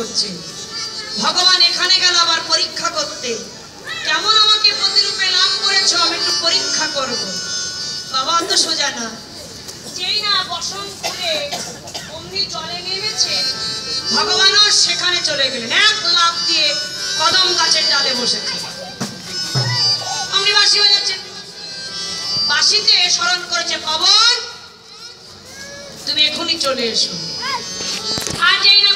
করছে। ভগবান এখানে গেল আবার পরীক্ষা করতে। কেমন আমাকে প্রতিরূপে লাভ করেছ আমি একটু পরীক্ষা করব। বাবা তো সোজা না। যেই না বসন্তে অমনি জলে নেমেছে ভগবানও সেখানে চলে গেলেন। এক লাভ দিয়ে কদম গাছের ডালে বসেছে অমনি বাঁশি বাজাচ্ছে বাসিতে স্মরণ করেছে পবন তুমি এখনই চলে এসো। আর যেই না